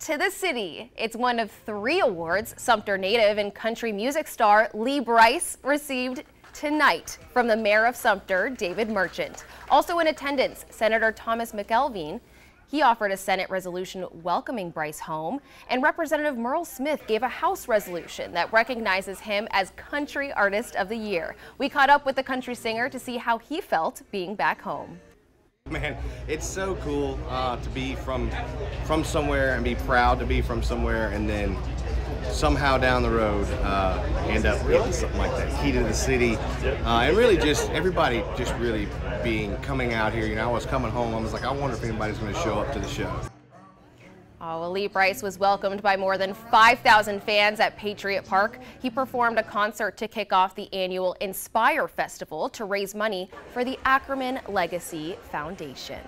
to the city. It's one of three awards Sumter native and country music star Lee Brice received tonight from the mayor of Sumter, David Merchant. Also in attendance, Senator Thomas McElveen. He offered a Senate resolution welcoming Brice home, and Representative Murrell Smith gave a House resolution that recognizes him as Country Artist of the Year. We caught up with the country singer to see how he felt being back home. Man, it's so cool uh, to be from from somewhere and be proud to be from somewhere, and then somehow down the road uh, end up getting something like that key to the city, uh, and really just everybody just really being coming out here. You know, I was coming home, I was like, I wonder if anybody's going to show up to the show. Oh, well, Lee Brice was welcomed by more than 5,000 fans at Patriot Park. He performed a concert to kick off the annual Inspire Festival to raise money for the Ackerman Legacy Foundation.